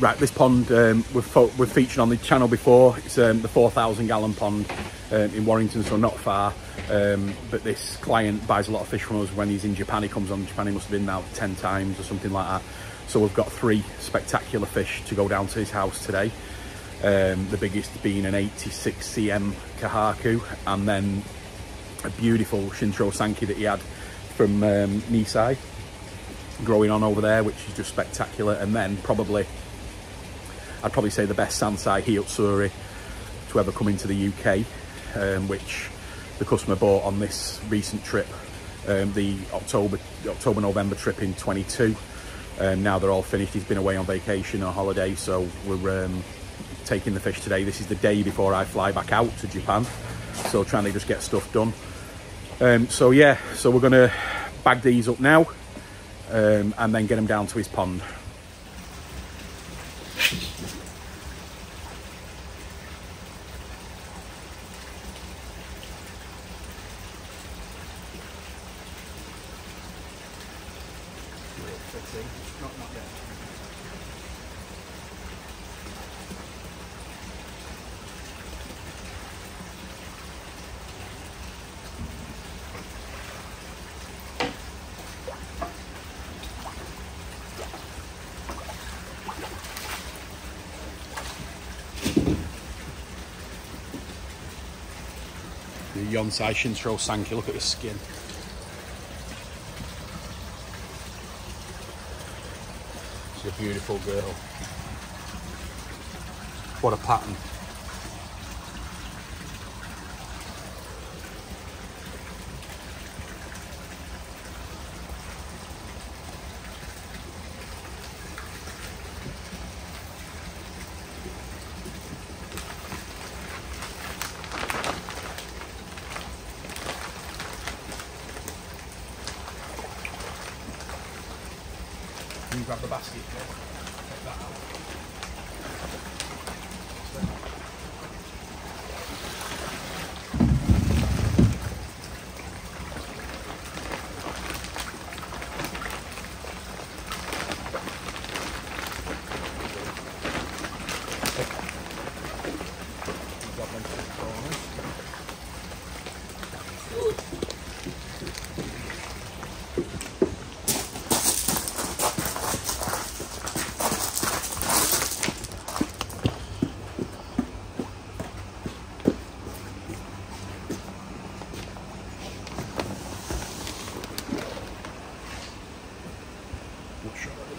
Right, this pond um, we've, we've featured on the channel before. It's um, the 4,000 gallon pond um, in Warrington, so not far. Um, but this client buys a lot of fish from us when he's in Japan. He comes on Japan, he must have been now 10 times or something like that. So we've got three spectacular fish to go down to his house today. Um, the biggest being an 86 cm Kohaku and then a beautiful Shintaro Sanke that he had from um, Nisai growing on over there, which is just spectacular. And then probably I'd probably say the best Sansai Hi-Utsuri to ever come into the UK, um, which the customer bought on this recent trip, um, the October, October November trip in 22. Um, now they're all finished. He's been away on vacation or holiday, so we're um, taking the fish today. This is the day before I fly back out to Japan, so trying to just get stuff done. Um, so yeah, so we're gonna bag these up now um, and then get them down to his pond. The Yonsai Shintaro Sanke, look at the skin. She's a beautiful girl. What a pattern. Grab the basket. Take that out. Grab them to the corners. Not sure what we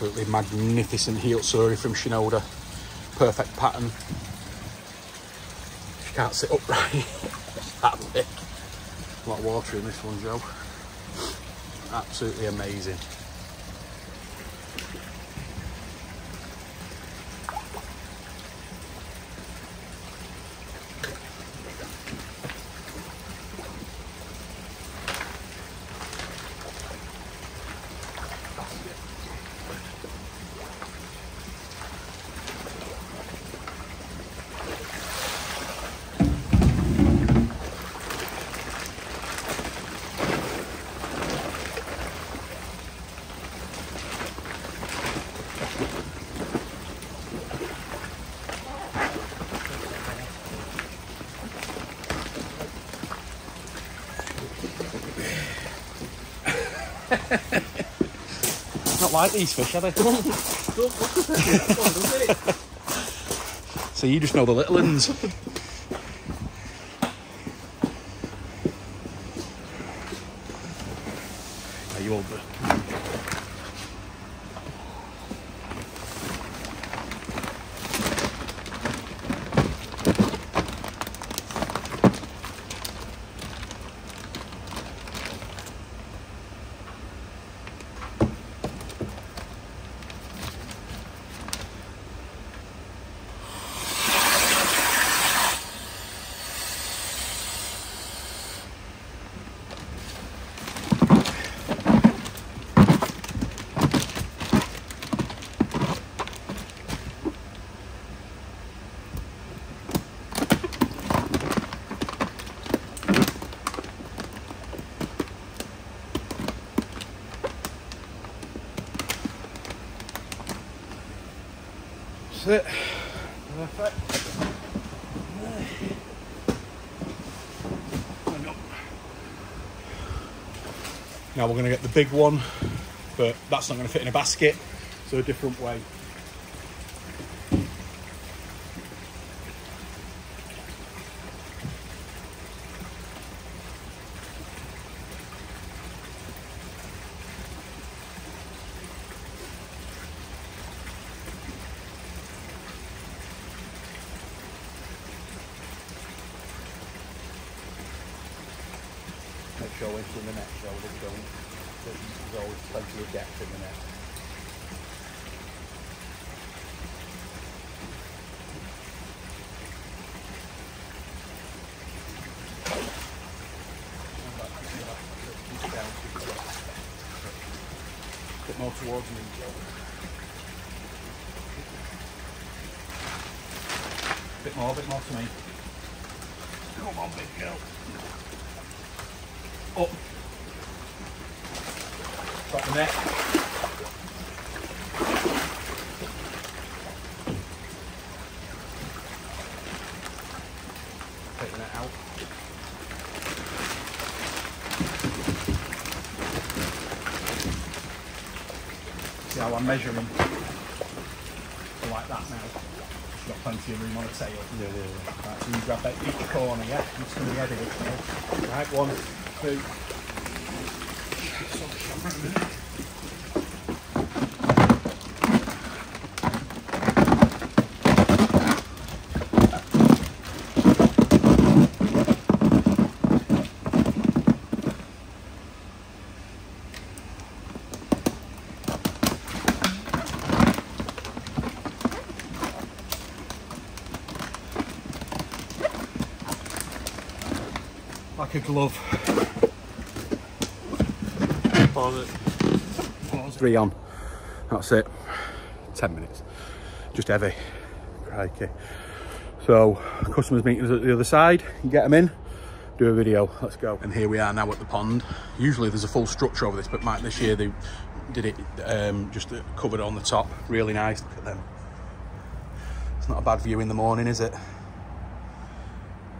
Absolutely magnificent Hi-Utsuri from Shinoda. Perfect pattern. She can't sit upright. that big. A lot of water in this one, Joe. Absolutely amazing. Not like these fish, are they? so you just know the little ones. Are you older? That's it. Perfect. Now we're going to get the big one, but that's not going to fit in a basket, so a different way. Make sure it's in the net, don't, that there's always plenty of depth in the net. Bit more towards me, Joe. Bit more, bit more to me. Come on, big girl. Got the net. Take the out. See how I'm measuring? Like that now. She's got plenty of room on the tail. Yeah, yeah, yeah. Right, so you grab that each corner, yeah? I'm just going to be heading it now. Right, one, two. Like a glove. Pause it. Three on. That's it. Ten minutes. Just heavy. Crikey. So, customers meeting us at the other side. You get them in, do a video. Let's go. And here we are now at the pond. Usually there's a full structure over this, but Mike this year they did it um, just covered on the top. Really nice. Look at them. It's not a bad view in the morning, is it?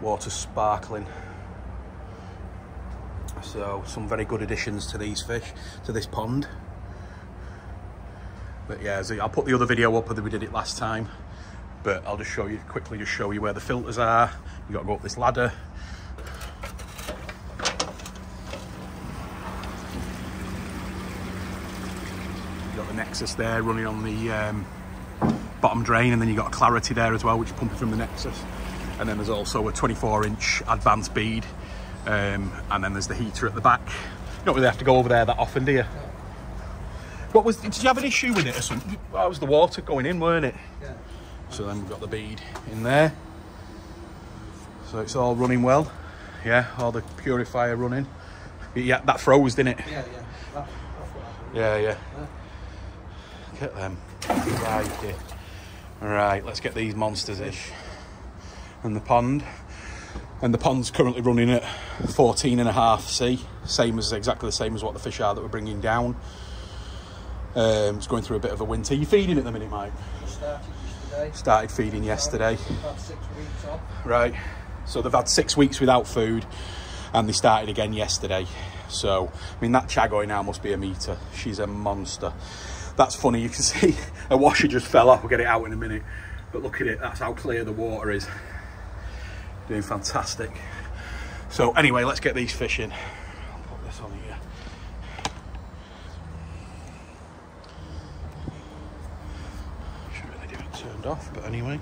Water sparkling. So some very good additions to these fish, to this pond. But yeah, I'll put the other video up that we did it last time. But I'll just show you quickly, just show you where the filters are. You got to go up this ladder. You got the Nexus there running on the um, bottom drain and then you've got a Clarity there as well which is pumping from the Nexus and then there's also a 24 inch advanced bead um, and then there's the heater at the back you don't really have to go over there that often do you what was did you have an issue with it or something that was the water going in weren't it Yeah. so then we've got the bead in there so it's all running well yeah all the purifier running yeah that froze didn't it Yeah, yeah. That, that's what happened. yeah yeah Yeah. Look at them. Right, yeah. Right, let's get these monsters ish. And the pond. And the pond's currently running at 14 and a half C. Same as exactly the same as what the fish are that we're bringing down. Um, it's going through a bit of a winter. You feeding at the minute, Mike? Started yesterday. Started feeding yesterday. About six weeks off. Right. So they've had six weeks without food and they started again yesterday. So, I mean, that Chagoi now must be a metre. She's a monster. That's funny. You can see a washer just fell off. We'll get it out in a minute. But look at it. That's how clear the water is. Doing fantastic. So anyway, let's get these fish in. I'll put this on here. Should really do it turned off, but anyway.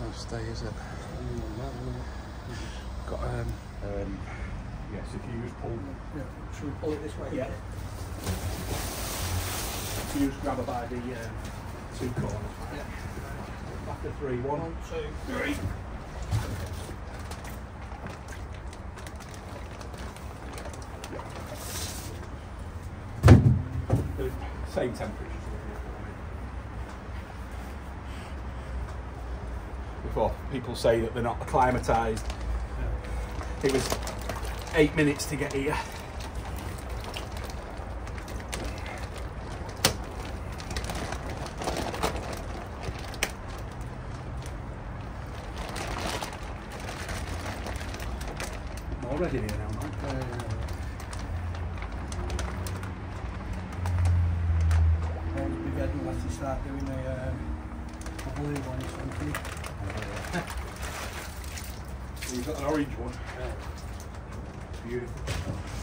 No stay, is it? Got um, um yes, if you use pull Yeah. Should we pull it this way? Yeah. if you just grab her by the um, two corners. Yeah. Back to three, one, One, two. three. Same temperature. Before people say that they're not acclimatised, it was eight minutes to get here. I'm already here now, man. I'll be ready once you start doing the, um, the blue one or something. So you've got an orange one. Beautiful.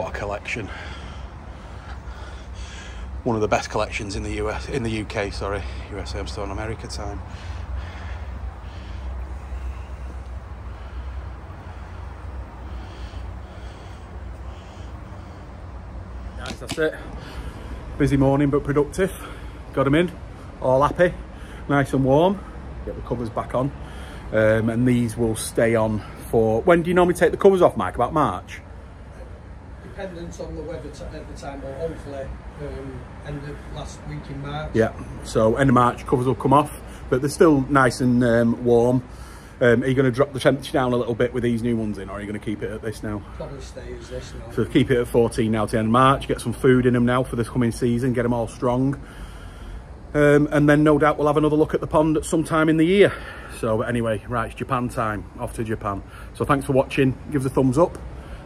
What a collection. One of the best collections in the US, in the UK, sorry. USA, I'm still on America time. Guys, that's it. Busy morning but productive. Got them in. all happy, nice and warm. Get the covers back on. Um, and these will stay on for, when do you normally take the covers off, Mike? About March? Dependent on the weather at the time, but hopefully um, end of last week in March. Yeah, so end of March, covers will come off, but they're still nice and um, warm. Um, are you going to drop the temperature down a little bit with these new ones in, or are you going to keep it at this now? Probably stay as this now. So keep it at 14 now to end of March, get some food in them now for this coming season, get them all strong. Um, and then no doubt we'll have another look at the pond at some time in the year. So anyway, right, it's Japan time, off to Japan. So thanks for watching, give us a thumbs up,